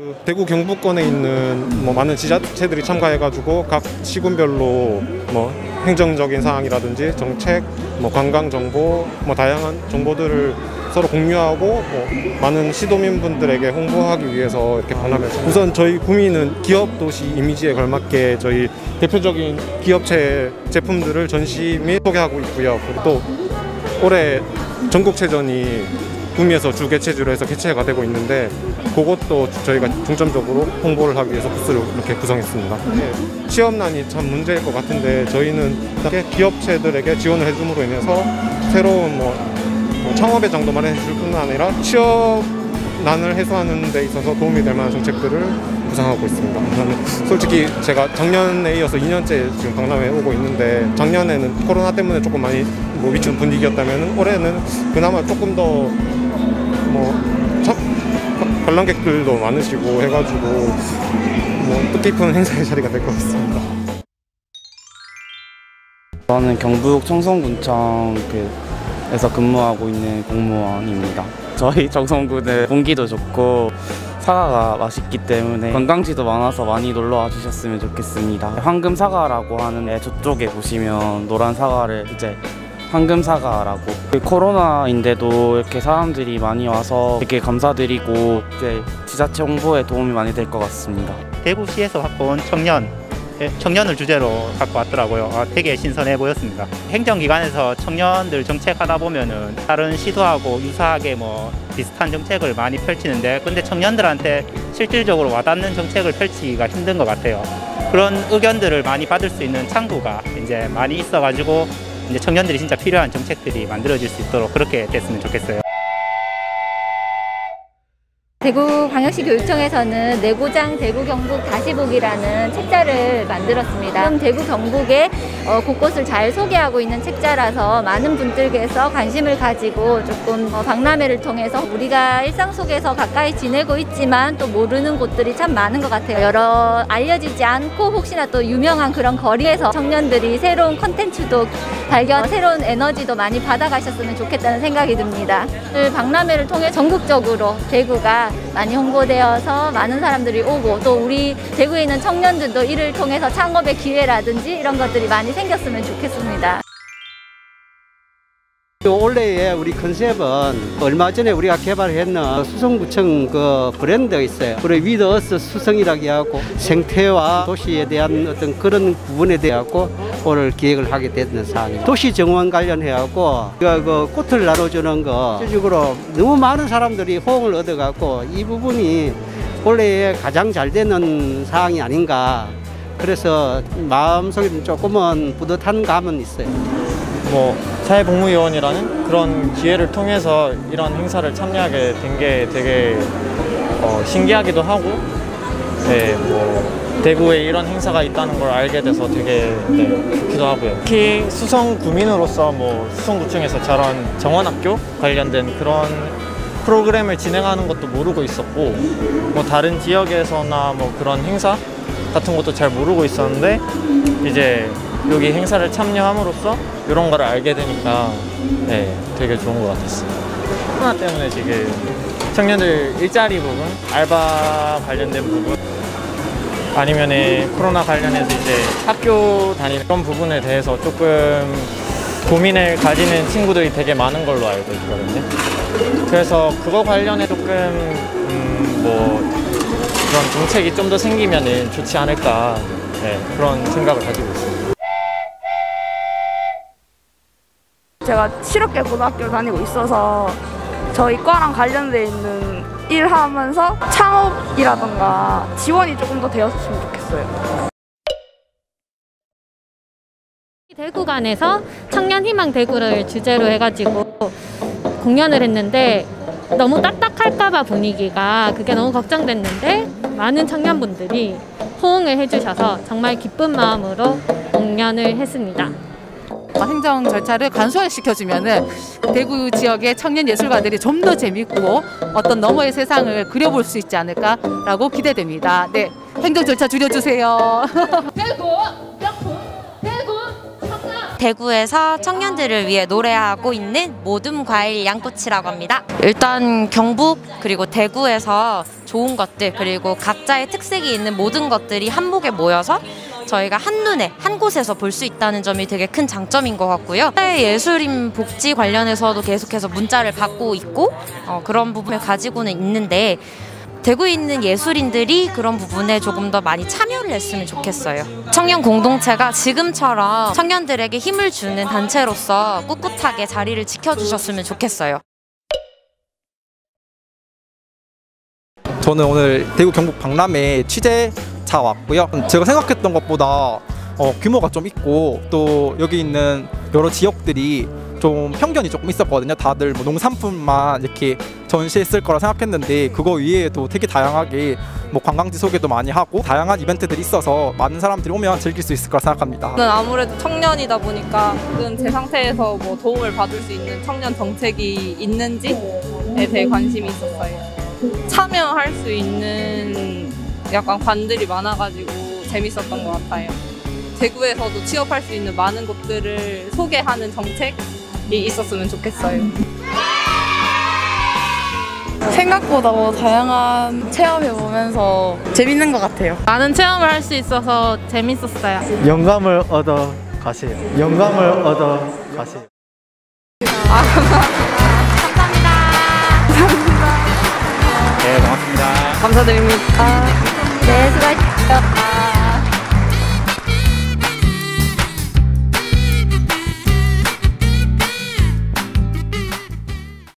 그 대구 경북권에 있는 뭐 많은 지자체들이 참가해가지고 각 시군별로 뭐 행정적인 사항이라든지 정책, 뭐 관광 정보, 뭐 다양한 정보들을 서로 공유하고 뭐 많은 시도민분들에게 홍보하기 위해서 이렇게 반하면서 우선 저희 구미는 기업 도시 이미지에 걸맞게 저희 대표적인 기업체 제품들을 전시 및 소개하고 있고요. 그리고 또 올해 전국체전이 구미에서 주 개최지로 해서 개최가 되고 있는데 그것도 저희가 중점적으로 홍보를 하기 위해서 부스를 이렇게 구성했습니다. 네, 취업난이 참 문제일 것 같은데 저희는 기업체들에게 지원을 해줌으로 인해서 새로운 뭐, 뭐 창업의 장도 마련해줄 뿐 아니라 취업난을 해소하는 데 있어서 도움이 될 만한 정책들을 구상하고 있습니다. 솔직히 제가 작년에 이어서 2년째 지금 박람회에 오고 있는데 작년에는 코로나 때문에 조금 많이 뭐 미춘 분위기였다면 올해는 그나마 조금 더뭐 관람객들도 많으시고 해가지고 뭐 뜻깊은 행사의 자리가 될 것 같습니다. 저는 경북 청송군청 에서 근무하고 있는 공무원입니다. 저희 정성군은 공기도 좋고 사과가 맛있기 때문에 관광지도 많아서 많이 놀러 와 주셨으면 좋겠습니다. 황금 사과라고 하는 애 저쪽에 보시면 노란 사과를 이제 황금 사과라고 코로나인데도 이렇게 사람들이 많이 와서 되게 감사드리고 이제 지자체 홍보에 도움이 많이 될 것 같습니다. 대구시에서 갖고 온 청년 예, 청년을 주제로 갖고 왔더라고요. 아, 되게 신선해 보였습니다. 행정기관에서 청년들 정책하다 보면은 다른 시도하고 유사하게 뭐 비슷한 정책을 많이 펼치는데 근데 청년들한테 실질적으로 와닿는 정책을 펼치기가 힘든 것 같아요. 그런 의견들을 많이 받을 수 있는 창구가 이제 많이 있어가지고 이제 청년들이 진짜 필요한 정책들이 만들어질 수 있도록 그렇게 됐으면 좋겠어요. 대구광역시 교육청에서는 내고장 대구 경북 다시 보기라는 책자를 만들었습니다. 지금 대구 경북의 어, 곳곳을 잘 소개하고 있는 책자라서 많은 분들께서 관심을 가지고 조금 어, 박람회를 통해서 우리가 일상 속에서 가까이 지내고 있지만 또 모르는 곳들이 참 많은 것 같아요. 여러 알려지지 않고 혹시나 또 유명한 그런 거리에서 청년들이 새로운 컨텐츠도 발견, 새로운 에너지도 많이 받아가셨으면 좋겠다는 생각이 듭니다. 오늘 박람회를 통해 전국적으로 대구가 많이 홍보되어서 많은 사람들이 오고 또 우리 대구에 있는 청년들도 이를 통해서 창업의 기회라든지 이런 것들이 많이 생겼으면 좋겠습니다. 올해의 우리 컨셉은 얼마 전에 우리가 개발했는 수성구청 그 브랜드가 있어요. 그리고 위드어스 수성이라고 하고 생태와 도시에 대한 어떤 그런 부분에 대하고 오늘 기획을 하게 됐는 사안입니다. 도시 정원 관련해갖고 그 꽃을 나눠주는 거 실질적으로 너무 많은 사람들이 호응을 얻어갖고 이 부분이 올해에 가장 잘 되는 사항이 아닌가. 그래서 마음속에 조금은 뿌듯한 감은 있어요. 뭐 사회복무요원이라는 그런 기회를 통해서 이런 행사를 참여하게 된 게 되게 어, 신기하기도 하고 네, 뭐 대구에 이런 행사가 있다는 걸 알게 돼서 되게 네, 좋기도 하고요. 특히 수성 구민으로서 뭐 수성구청에서 저런 정원학교 관련된 그런 프로그램을 진행하는 것도 모르고 있었고 뭐 다른 지역에서나 뭐 그런 행사 같은 것도 잘 모르고 있었는데 이제 여기 행사를 참여함으로써 이런 거를 알게 되니까 네, 되게 좋은 것 같았어요. 코로나 때문에 지금 청년들 일자리 부분, 알바 관련된 부분 아니면 코로나 관련해서 이제 학교 다니는 그런 부분에 대해서 조금 고민을 가지는 친구들이 되게 많은 걸로 알고 있거든요. 그래서 그거 관련해 조금 음, 뭐 그런 정책이 좀 더 생기면 좋지 않을까 네, 그런 생각을 가지고 있습니다. 제가 실업계 고등학교를 다니고 있어서 저희 과랑 관련돼 있는 일 하면서 창업이라던가 지원이 조금 더 되었으면 좋겠어요. 대구관에서 청년희망 대구를 주제로 해가지고 공연을 했는데 너무 딱딱할까봐 분위기가 그게 너무 걱정됐는데 많은 청년분들이 호응을 해주셔서 정말 기쁜 마음으로 공연을 했습니다. 행정 절차를 간소화시켜주면은 대구 지역의 청년 예술가들이 좀 더 재밌고 어떤 너머의 세상을 그려볼 수 있지 않을까라고 기대됩니다. 네, 행정 절차 줄여주세요. 대구 명품 대구 청년 대구에서 청년들을 위해 노래하고 있는 모둠 과일 양꼬치라고 합니다. 일단 경북 그리고 대구에서 좋은 것들 그리고 각자의 특색이 있는 모든 것들이 한복에 모여서 저희가 한눈에 한 곳에서 볼 수 있다는 점이 되게 큰 장점인 것 같고요. 예술인 복지 관련해서도 계속해서 문자를 받고 있고 어, 그런 부분을 가지고는 있는데 대구에 있는 예술인들이 그런 부분에 조금 더 많이 참여를 했으면 좋겠어요. 청년 공동체가 지금처럼 청년들에게 힘을 주는 단체로서 꿋꿋하게 자리를 지켜주셨으면 좋겠어요. 저는 오늘 대구 경북 박람회 취재 차 왔고요. 제가 생각했던 것보다 어, 규모가 좀 있고 또 여기 있는 여러 지역들이 좀 편견이 조금 있었거든요. 다들 뭐 농산품만 이렇게 전시했을 거라 생각했는데 그거 위에도 되게 다양하게 뭐 관광지 소개도 많이 하고 다양한 이벤트들이 있어서 많은 사람들이 오면 즐길 수 있을 거라 생각합니다. 저는 아무래도 청년이다 보니까 지금 제 상태에서 뭐 도움을 받을 수 있는 청년 정책이 있는지에 대해 관심이 있었어요. 참여할 수 있는 약간 관들이 많아가지고 재밌었던 것 같아요. 대구에서도 취업할 수 있는 많은 곳들을 소개하는 정책이 있었으면 좋겠어요. 생각보다 뭐 다양한 체험해 보면서 재밌는 것 같아요. 많은 체험을 할 수 있어서 재밌었어요. 영감을 얻어 가세요. 영감을 얻어 가세요. 네, 고맙습니다. 네, 수고하셨습 니다.